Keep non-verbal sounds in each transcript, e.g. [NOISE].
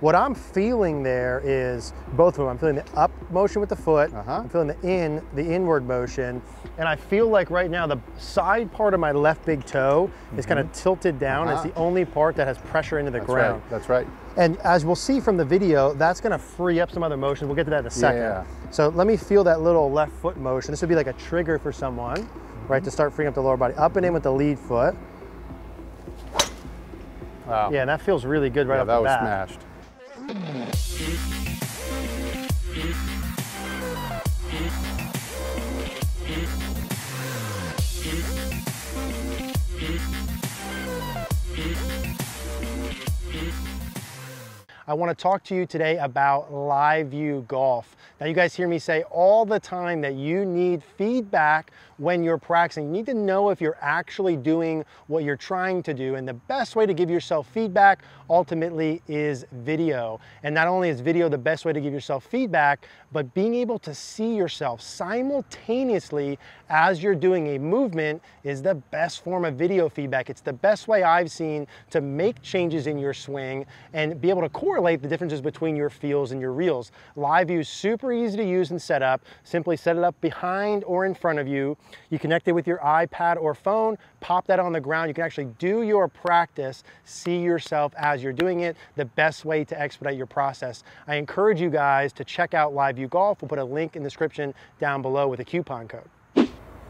what I'm feeling there is both of them. I'm feeling the up motion with the foot. Uh-huh. I'm feeling the in, the inward motion. And I feel like right now the side part of my left big toe is kind of tilted down. It's Uh-huh. the only part that has pressure into the That's ground. right. That's right. And as we'll see from the video, that's gonna free up some other motion. We'll get to that in a second. Yeah. So let me feel that little left foot motion. This would be like a trigger for someone, right, to start freeing up the lower body. Up and in with the lead foot. Wow. Yeah, and that feels really good right Yeah, off that the was smashed. I want to talk to you today about Live View Golf. Now, you guys hear me say all the time that you need feedback when you're practicing. You need to know if you're actually doing what you're trying to do. And the best way to give yourself feedback ultimately is video. And not only is video the best way to give yourself feedback, but being able to see yourself simultaneously as you're doing a movement is the best form of video feedback. It's the best way I've seen to make changes in your swing and be able to correlate the differences between your feels and your reels. Live view is super easy to use and set up. Simply set it up behind or in front of you. You connect it with your iPad or phone, pop that on the ground. You can actually do your practice, see yourself as you're doing it, the best way to expedite your process. I encourage you guys to check out Live View Golf. We'll put a link in the description down below with a coupon code.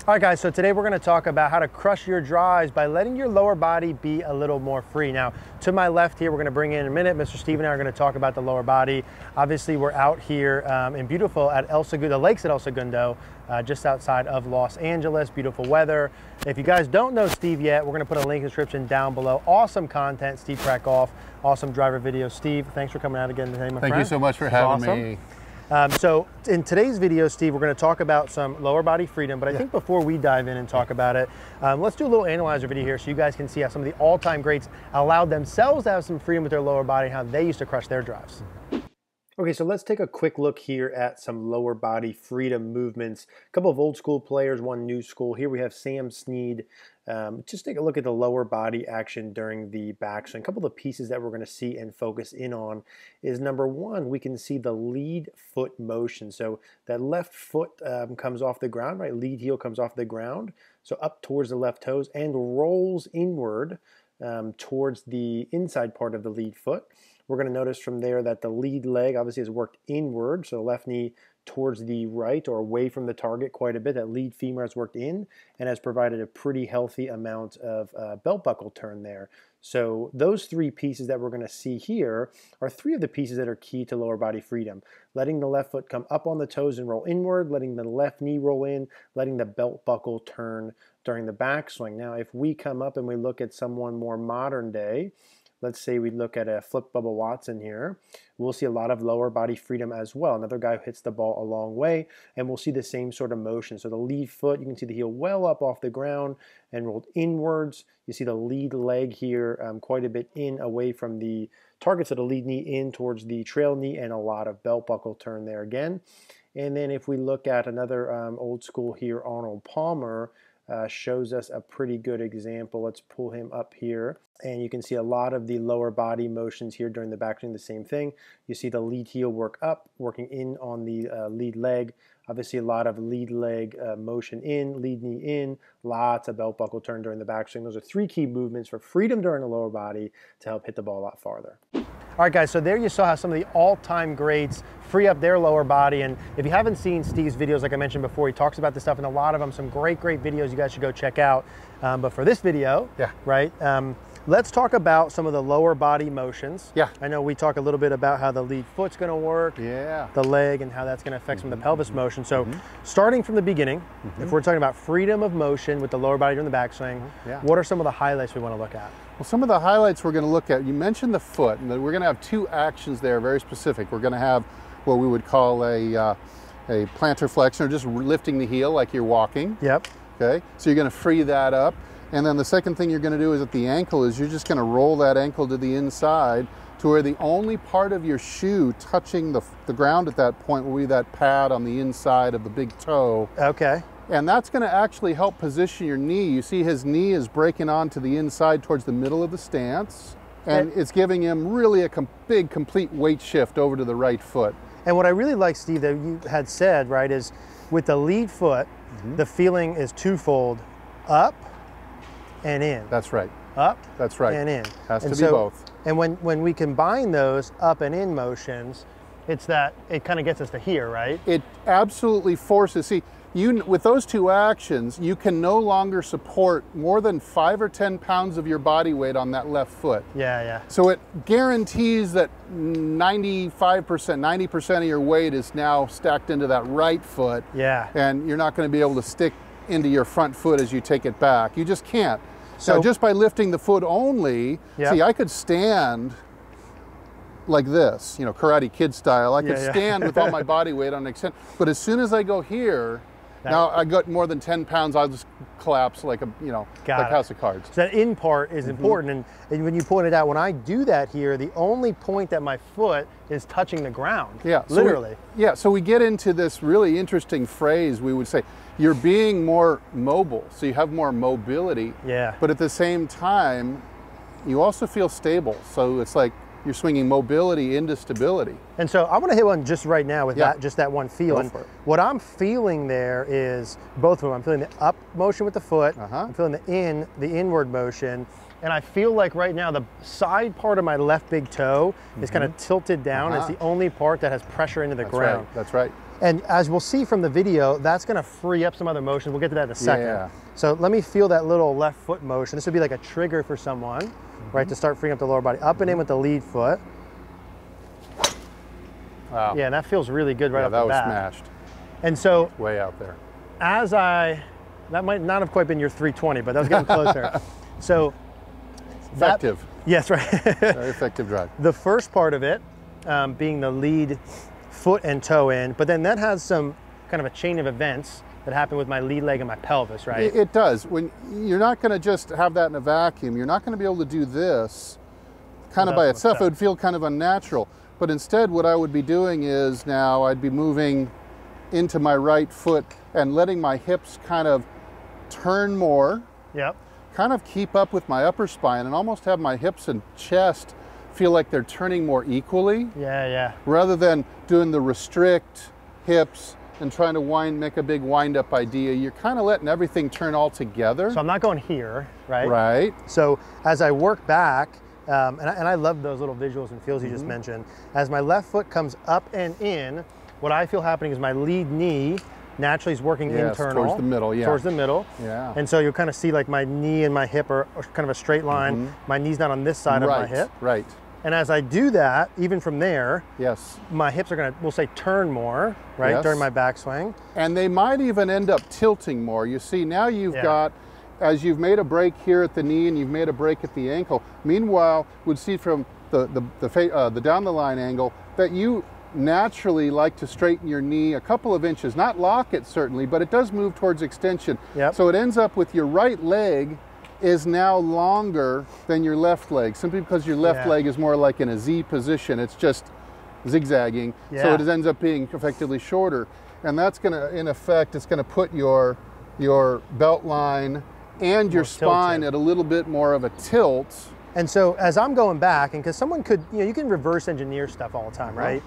All right, guys, so today we're gonna talk about how to crush your drives by letting your lower body be a little more free. Now, to my left here, we're gonna bring in a minute, Mr. Steve and I are gonna talk about the lower body. Obviously, we're out here um, in beautiful at El Segundo, the lakes at El Segundo, uh, just outside of Los Angeles, beautiful weather. If you guys don't know Steve yet, we're gonna put a link in the description down below. Awesome content, Steve Golf, awesome driver video. Steve, thanks for coming out again today, my Thank friend. you so much for having awesome. me. Um, so in today's video, Steve, we're going to talk about some lower body freedom, but I think before we dive in and talk about it, um, let's do a little analyzer video here so you guys can see how some of the all-time greats allowed themselves to have some freedom with their lower body and how they used to crush their drives. Okay, so let's take a quick look here at some lower body freedom movements. A couple of old school players, one new school. Here we have Sam Snead. Um, just take a look at the lower body action during the back backswing. A couple of the pieces that we're going to see and focus in on is number one, we can see the lead foot motion. So that left foot um, comes off the ground, right? Lead heel comes off the ground, so up towards the left toes and rolls inward um, towards the inside part of the lead foot. We're going to notice from there that the lead leg obviously has worked inward, so the left knee towards the right or away from the target quite a bit. That lead femur has worked in and has provided a pretty healthy amount of uh, belt buckle turn there. So those three pieces that we're going to see here are three of the pieces that are key to lower body freedom. Letting the left foot come up on the toes and roll inward, letting the left knee roll in, letting the belt buckle turn during the backswing. Now, if we come up and we look at someone more modern day, let's say we look at a flip Bubba Watson here, we'll see a lot of lower body freedom as well. Another guy who hits the ball a long way, and we'll see the same sort of motion. So the lead foot, you can see the heel well up off the ground and rolled inwards. You see the lead leg here um, quite a bit in away from the target, so the lead knee in towards the trail knee, and a lot of belt buckle turn there again. And then if we look at another um, old school here, Arnold Palmer, uh, shows us a pretty good example. Let's pull him up here. And you can see a lot of the lower body motions here during the backswing, the same thing. You see the lead heel work up, working in on the uh, lead leg. Obviously a lot of lead leg uh, motion in, lead knee in, lots of belt buckle turn during the backswing. Those are three key movements for freedom during the lower body to help hit the ball a lot farther. All right, guys, so there you saw how some of the all-time greats free up their lower body. And if you haven't seen Steve's videos, like I mentioned before, he talks about this stuff and a lot of them, some great, great videos you guys should go check out. Um, but for this video, Yeah. right, um, let's talk about some of the lower body motions. Yeah. I know we talk a little bit about how the lead foot's gonna work, Yeah. the leg, and how that's gonna affect some of the Mm-hmm. pelvis motion. So starting from the beginning, if we're talking about freedom of motion with the lower body during the backswing, Mm-hmm. Yeah. what are some of the highlights we wanna look at? Well, some of the highlights we're going to look at, you mentioned the foot, and we're going to have two actions there, very specific. We're going to have what we would call a, uh, a plantar flexion, or just lifting the heel like you're walking. Yep. Okay, so you're going to free that up. And then the second thing you're going to do is at the ankle is you're just going to roll that ankle to the inside to where the only part of your shoe touching the, the ground at that point will be that pad on the inside of the big toe. Okay. And that's going to actually help position your knee. You see his knee is breaking onto the inside towards the middle of the stance. and it's giving him really a com- big, complete weight shift over to the right foot. And what I really like, Steve, that you had said, right, is with the lead foot, Mm-hmm. the feeling is twofold up and in. That's right. Up That's right. and in. Has And to be both. And when, when we combine those up and in motions, it's that it kind of gets us to here, right? It absolutely forces. See, you with those two actions, you can no longer support more than five or ten pounds of your body weight on that left foot. Yeah, yeah. So it guarantees that 95%, 90% of your weight is now stacked into that right foot. Yeah. And you're not going to be able to stick into your front foot as you take it back. You just can't. So- So just by lifting the foot only, Yeah. see, I could stand like this, you know, Karate Kid style. I could yeah. stand with all my [LAUGHS] body weight on an extent. But as soon as I go here, That- now I got more than 10 pounds, I'll just collapse like a, you know, Got like it. house of cards. So that in part is Mm-hmm. important. And, and when you pointed out, when I do that here, the only point that my foot is touching the ground. Yeah, so we- Literally. yeah, so we get into this really interesting phrase. We would say you're being more mobile, so you have more mobility. Yeah. But at the same time, you also feel stable. So it's like you're swinging mobility into stability. And so I want to hit one just right now with Yeah. that, just that one feel. And what I'm feeling there is both of them. I'm feeling the up motion with the foot. Uh-huh. I'm feeling the in, the inward motion. And I feel like right now the side part of my left big toe is kind of tilted down. It's Uh-huh. the only part that has pressure into the That's ground. right. That's right. And as we'll see from the video, that's going to free up some other motions. We'll get to that in a second. Yeah. So let me feel that little left foot motion. This would be like a trigger for someone, right, to start freeing up the lower body. Up and in with the lead foot. Wow. Yeah, and that feels really good right Yeah, off that was smashed. And so Way out there. as I, that might not have quite been your 320, but that was getting [LAUGHS] closer. so that- Effective. yes, right. [LAUGHS] Very effective drive. the first part of it um, being the lead foot and toe in, but then that has some kind of a chain of events that happen with my lead leg and my pelvis, right? It, it does. When you're not going to just have that in a vacuum, you're not going to be able to do this kind of by itself. It would feel kind of unnatural. But instead, what I would be doing is now I'd be moving into my right foot and letting my hips kind of turn more, yep. Kind of keep up with my upper spine, and almost have my hips and chest feel like they're turning more equally Yeah, yeah. rather than doing the restrict hips and trying to wind, make a big wind up idea. You're kind of letting everything turn all together. So I'm not going here, right? Right. So as I work back, um, and, I, and I love those little visuals and feels you Mm-hmm. just mentioned, as my left foot comes up and in, what I feel happening is my lead knee naturally is working Yes, internal. towards the middle, yeah. Towards the middle. Yeah. And so you'll kind of see like my knee and my hip are kind of a straight line. My knee's not on this side right. of my hip. Right. And as I do that, even from there, Yes. my hips are gonna, we'll say turn more, right, Yes. during my backswing. And they might even end up tilting more. You see, now you've Yeah. got, as you've made a break here at the knee and you've made a break at the ankle. Meanwhile, we'd see from the the the, uh, the down the line angle that you naturally like to straighten your knee a couple of inches, not lock it certainly, but it does move towards extension. Yep. So it ends up with your right leg is now longer than your left leg, simply because your left Yeah. leg is more like in a Z position. It's just zigzagging. Yeah. So it ends up being effectively shorter. And that's gonna, in effect, it's gonna put your, your belt line and your spine tilted. at a little bit more of a tilt. And so as I'm going back, and because someone could, you know, you can reverse engineer stuff all the time, uh-huh. right?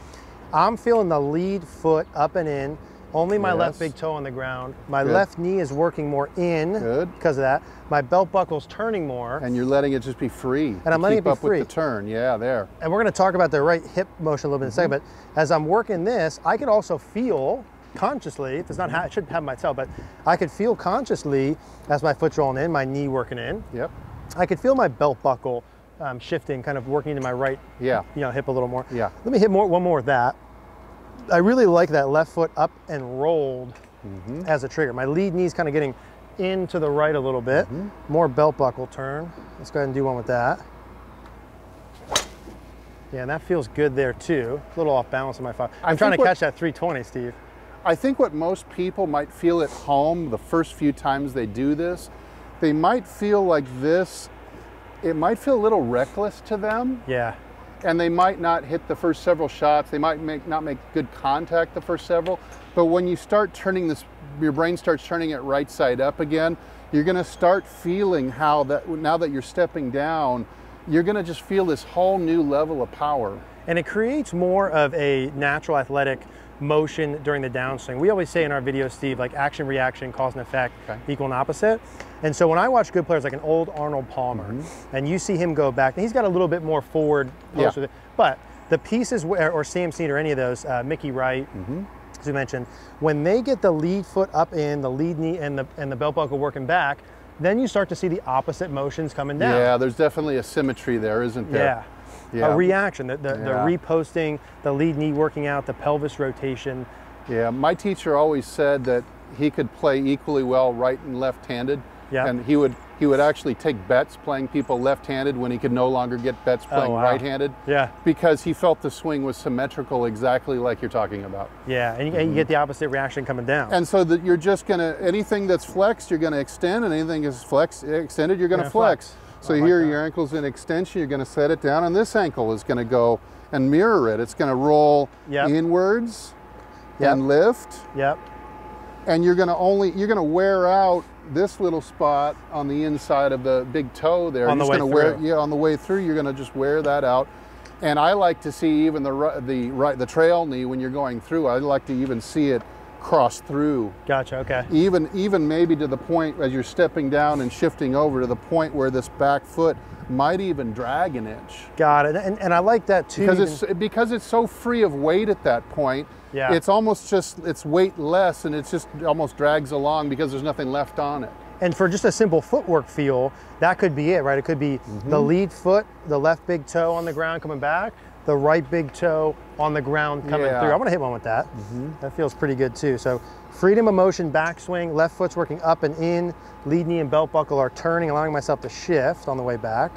I'm feeling the lead foot up and in, only my left big toe on the ground. My Good. left knee is working more in Good. because of that. My belt buckle's turning more. And you're letting it just be free. And I'm letting it be up free. with the turn. Yeah, there. and we're going to talk about the right hip motion a little bit in a second. Mm-hmm. But as I'm working this, I could also feel consciously. If it's not, it shouldn't have my toe, but I could feel consciously as my foot's rolling in, my knee working in. Yep. I could feel my belt buckle um, shifting, kind of working to my right, Yeah. you know, hip a little more. Yeah. Let me hit more, one more with that. I really like that left foot up and rolled Mm-hmm. as a trigger. My lead knee's kind of getting into the right a little bit. Mm-hmm. More belt buckle turn. Let's go ahead and do one with that. Yeah, and that feels good there too. A little off balance on my five. I I'm trying to what- catch that 320, Steve. I think what most people might feel at home the first few times they do this, they might feel like this, it might feel a little reckless to them, Yeah. and they might not hit the first several shots. They might make, not make good contact the first several. But when you start turning this, your brain starts turning it right side up again, you're going to start feeling how that, now that you're stepping down, you're going to just feel this whole new level of power. And it creates more of a natural athletic motion during the downswing. We always say in our videos, Steve, like action, reaction, cause and effect, Okay. equal and opposite. And so when I watch good players like an old Arnold Palmer, Mm-hmm. and you see him go back, and he's got a little bit more forward post Yeah. it, but the pieces, where, or Sam Snead or any of those, uh, Mickey Wright, Mm-hmm. as we mentioned, when they get the lead foot up in, the lead knee, and the, and the belt buckle working back, then you start to see the opposite motions coming down. Yeah, there's definitely a symmetry there, isn't there? Yeah. Yeah. A reaction, the, the, the reposting, the lead knee working out, the pelvis rotation. Yeah, my teacher always said that he could play equally well right and left-handed. Yeah. And he would he would actually take bets playing people left-handed when he could no longer get bets playing Oh, wow. right-handed Yeah, because he felt the swing was symmetrical exactly like you're talking about. yeah, and you, and you get the opposite reaction coming down. Mm-hmm. And so that you're just gonna anything that's flexed, you're gonna extend, and anything that's flex extended, you're gonna Gonna flex. flex. So here your ankle's in extension, you're gonna set it down, and this ankle is gonna go and mirror it. It's gonna roll Yep. inwards Yep. and lift, yep, and you're gonna only you're gonna wear out this little spot on the inside of the big toe there. On You're the just way gonna wear through. yeah on the way through. You're gonna just wear that out. And I like to see even the the right the trail knee when you're going through. I like to even see it cross through gotcha, okay. even even maybe to the point as you're stepping down and shifting over to the point where this back foot might even drag an inch Got it, and, and I like that too. because even- it's because it's so free of weight at that point Yeah. it's almost just it's weightless and it's just almost drags along because there's nothing left on it and for just a simple footwork feel, that could be it, right? It could be Mm-hmm. the lead foot, the left big toe on the ground coming back, the right big toe on the ground coming Yeah. Through. I want to hit one with that. That feels pretty good too. So freedom of motion, backswing, left foot's working up and in, lead knee and belt buckle are turning, allowing myself to shift on the way back.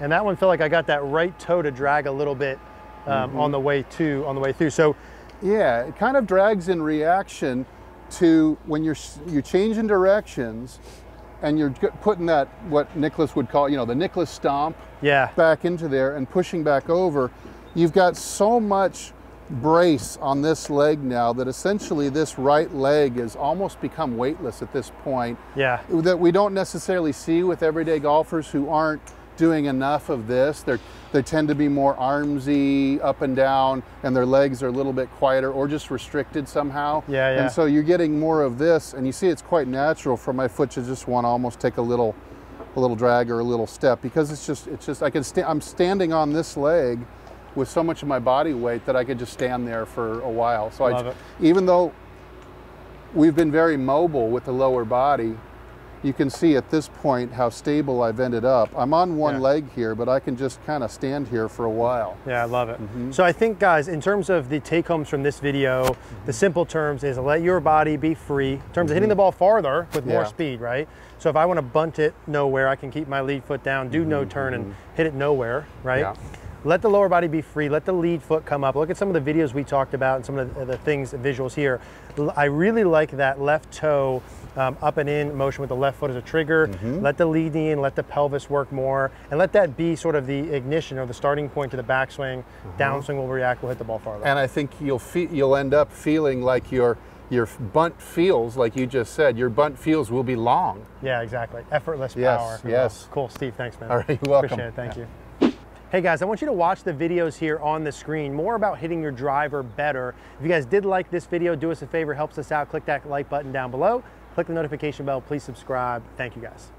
And that one felt like I got that right toe to drag a little bit um, Mm-hmm. on the way to on the way through. So yeah it kind of drags in reaction to when you're you're changing directions and you're putting that what Nicklaus would call you know the Nicklaus stomp yeah, back into there and pushing back over, you've got so much brace on this leg now that essentially this right leg has almost become weightless at this point yeah, that we don't necessarily see with everyday golfers who aren't doing enough of this. They're, they tend to be more armsy, up and down, and their legs are a little bit quieter or just restricted somehow. Yeah, yeah. And so you're getting more of this, and you see it's quite natural for my foot to just want to almost take a little, a little drag or a little step because it's just, it's just I can sta- I'm standing on this leg with so much of my body weight that I could just stand there for a while. So Love I, it. even though we've been very mobile with the lower body. You can see at this point how stable I've ended up. I'm on one Yeah. leg here, but I can just kind of stand here for a while. Yeah, I love it. Mm-hmm. So I think, guys, in terms of the take homes from this video, the simple terms is let your body be free. In terms of hitting the ball farther with more Mm-hmm. Speed, right? So if I want to bunt it nowhere, I can keep my lead foot down, do no turn, and hit it nowhere, right? Mm-hmm. Yeah. Let the lower body be free. Let the lead foot come up. Look at some of the videos we talked about and some of the, the things, the visuals here. I really like that left toe um, up and in motion with the left foot as a trigger. Mm-hmm. Let the lead knee in, let the pelvis work more, and let that be sort of the ignition or the starting point to the backswing. Mm-hmm. Downswing will react, we'll hit the ball farther. And I think you'll fe- you'll end up feeling like your your bunt feels, like you just said, your bunt feels will be long. yeah, exactly. Effortless Yes, power. yes. Cool, Steve. Thanks, man. All right, you're welcome. Appreciate it. Thank you. Hey guys, I want you to watch the videos here on the screen, more about hitting your driver better. If you guys did like this video, do us a favor, helps us out. Click that like button down below. Click the notification bell. Please subscribe. Thank you guys.